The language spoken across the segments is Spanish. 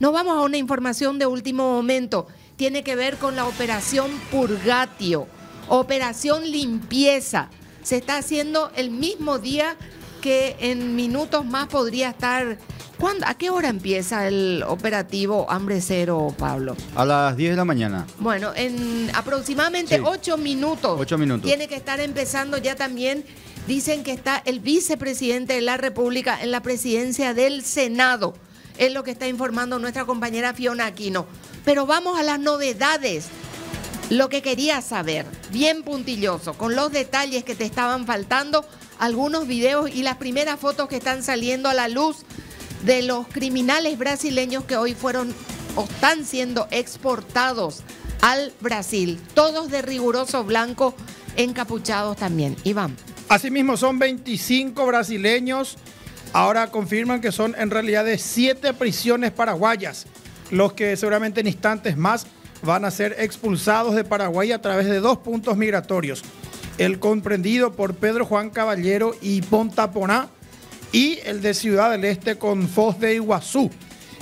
Nos vamos a una información de último momento. Tiene que ver con la operación Purgatio, operación limpieza. Se está haciendo el mismo día que en minutos más podría estar ¿A qué hora empieza el operativo Hambre Cero, Pablo? A las 10 de la mañana. Bueno, en aproximadamente 8 minutos. 8 minutos. Tiene que estar empezando ya también. Dicen que está el vicepresidente de la República en la presidencia del Senado. Es lo que está informando nuestra compañera Fiona Aquino. Pero vamos a las novedades. Lo que quería saber, bien puntilloso, con los detalles que te estaban faltando, algunos videos y las primeras fotos que están saliendo a la luz de los criminales brasileños que hoy fueron o están siendo exportados al Brasil, todos de riguroso blanco, encapuchados también. Iván. Asimismo, son 25 brasileños. Ahora confirman que son en realidad de siete prisiones paraguayas, los que seguramente en instantes más van a ser expulsados de Paraguay a través de dos puntos migratorios. El comprendido por Pedro Juan Caballero y Pontaponá y el de Ciudad del Este con Foz de Iguazú.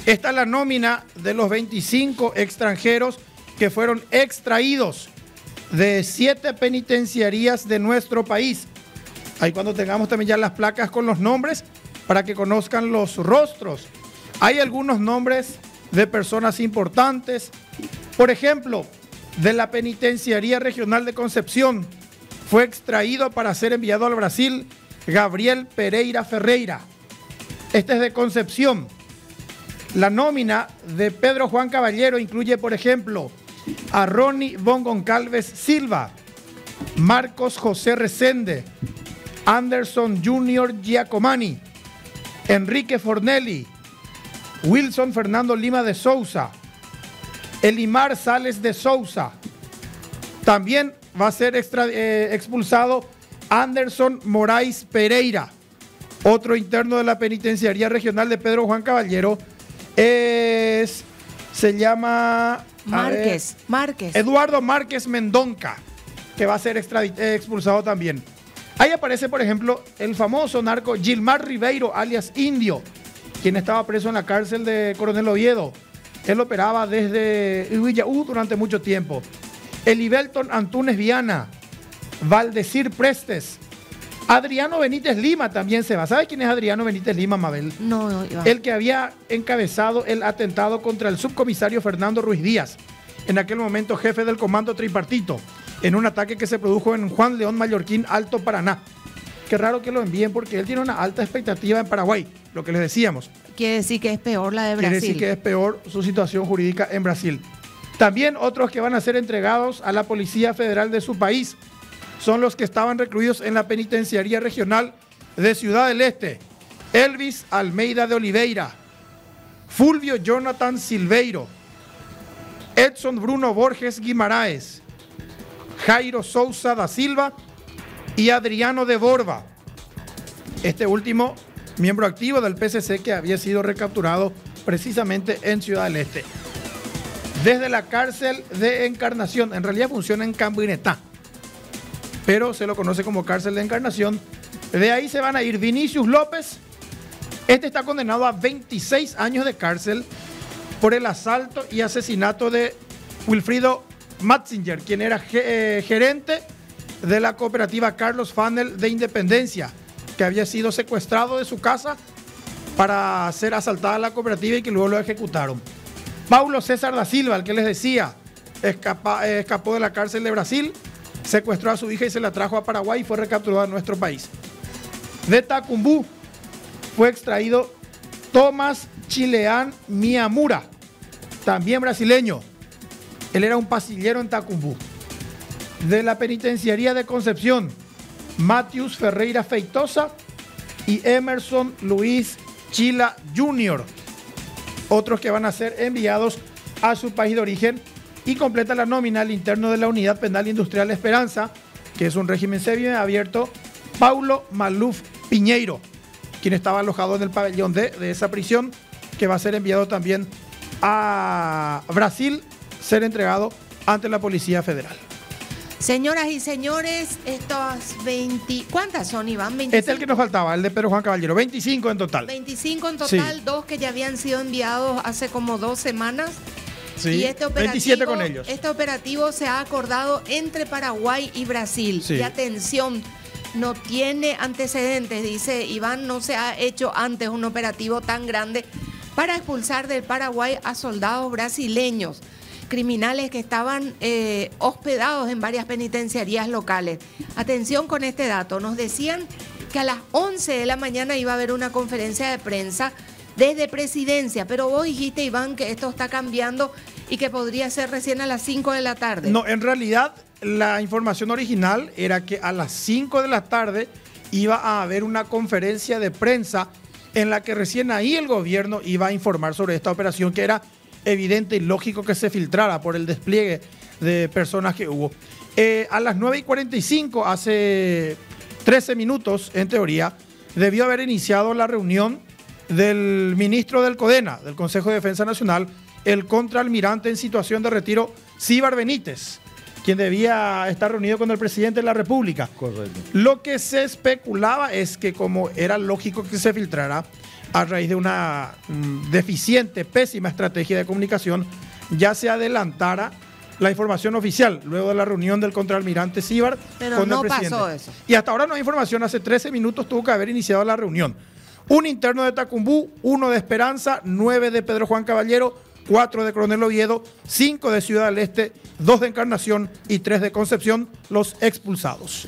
Esta es la nómina de los 25 extranjeros que fueron extraídos de siete penitenciarías de nuestro país. Ahí cuando tengamos también ya las placas con los nombres para que conozcan los rostros. Hay algunos nombres de personas importantes. Por ejemplo, de la Penitenciaría Regional de Concepción fue extraído para ser enviado al Brasil Gabriel Pereira Ferreira. Este es de Concepción. La nómina de Pedro Juan Caballero incluye, por ejemplo, a Ronnie Von Goncalves Silva, Marcos José Resende, Anderson Junior Giacomani, Enrique Fornelli, Wilson Fernando Lima de Souza, Elimar Sales de Souza. También va a ser eh, expulsado Anderson Moraes Pereira, otro interno de la penitenciaría regional de Pedro Juan Caballero, es, se llama... Márquez, Márquez. Eduardo Márquez Mendonca, que va a ser eh, expulsado también. Ahí aparece, por ejemplo, el famoso narco Gilmar Ribeiro, alias Indio, quien estaba preso en la cárcel de Coronel Oviedo. Él operaba desde Villaú durante mucho tiempo. Elibelton Antunes Viana, Valdecir Prestes. Adriano Benítez Lima también se va. ¿Sabe quién es Adriano Benítez Lima, Mabel? No, no, El que había encabezado el atentado contra el subcomisario Fernando Ruiz Díaz, en aquel momento jefe del comando tripartito, en un ataque que se produjo en Juan León Mallorquín, Alto Paraná. Qué raro que lo envíen porque él tiene una alta expectativa en Paraguay, lo que les decíamos. Quiere decir que es peor la de Brasil. Quiere decir que es peor su situación jurídica en Brasil. También otros que van a ser entregados a la Policía Federal de su país son los que estaban recluidos en la penitenciaría regional de Ciudad del Este. Elvis Almeida de Oliveira, Fulvio Jonathan Silveiro, Edson Bruno Borges Guimaraes, Jairo Sousa da Silva y Adriano de Borba. Este último miembro activo del PCC que había sido recapturado precisamente en Ciudad del Este. Desde la cárcel de Encarnación, en realidad funciona en Cambinetá pero se lo conoce como cárcel de encarnación. De ahí se van a ir Vinicius López. Este está condenado a 26 años de cárcel por el asalto y asesinato de Wilfrido Matzinger, quien era eh, gerente de la cooperativa Carlos Fanel de Independencia, que había sido secuestrado de su casa para ser asaltada la cooperativa y que luego lo ejecutaron. Paulo César da Silva, el que les decía, escapó de la cárcel de Brasil secuestró a su hija y se la trajo a Paraguay y fue recapturado en nuestro país. De Tacumbú fue extraído Tomás Chileán Miamura, también brasileño. Él era un pasillero en Tacumbú. De la penitenciaría de Concepción, Matius Ferreira Feitosa y Emerson Luis Chila Jr. Otros que van a ser enviados a su país de origen y completa la nómina al interno de la Unidad Penal Industrial Esperanza, que es un régimen abierto, Paulo Maluf Piñeiro, quien estaba alojado en el pabellón de esa prisión, que va a ser enviado también a Brasil, ser entregado ante la Policía Federal. Señoras y señores, estos 20. ¿Cuántas son, Iván? 25. Este es el que nos faltaba, el de Pedro Juan Caballero. 25 en total. 25 en total, dos que ya habían sido enviados hace como dos semanas. Sí, y este operativo, 27 con ellos. Este operativo se ha acordado entre Paraguay y Brasil. Y atención, no tiene antecedentes, dice Iván, no se ha hecho antes un operativo tan grande para expulsar del Paraguay a soldados brasileños criminales que estaban eh, hospedados en varias penitenciarías locales. Atención con este dato, nos decían que a las 11 de la mañana iba a haber una conferencia de prensa desde presidencia, pero vos dijiste, Iván, que esto está cambiando y que podría ser recién a las 5 de la tarde. No, en realidad la información original era que a las 5 de la tarde iba a haber una conferencia de prensa en la que recién ahí el gobierno iba a informar sobre esta operación que era evidente y lógico que se filtrara por el despliegue de personas que hubo. Eh, a las 9 y 45, hace 13 minutos, en teoría, debió haber iniciado la reunión del ministro del CODENA, del Consejo de Defensa Nacional, el contraalmirante en situación de retiro, Cíbar Benítez, quien debía estar reunido con el presidente de la República. Correcto. Lo que se especulaba es que como era lógico que se filtrara, a raíz de una mm, deficiente, pésima estrategia de comunicación, ya se adelantara la información oficial luego de la reunión del contraalmirante Sibar con el presidente. Pasó eso. Y hasta ahora no hay información. Hace 13 minutos tuvo que haber iniciado la reunión. Un interno de Tacumbú, uno de Esperanza, nueve de Pedro Juan Caballero, cuatro de Coronel Oviedo, cinco de Ciudad del Este, dos de Encarnación y tres de Concepción, los expulsados.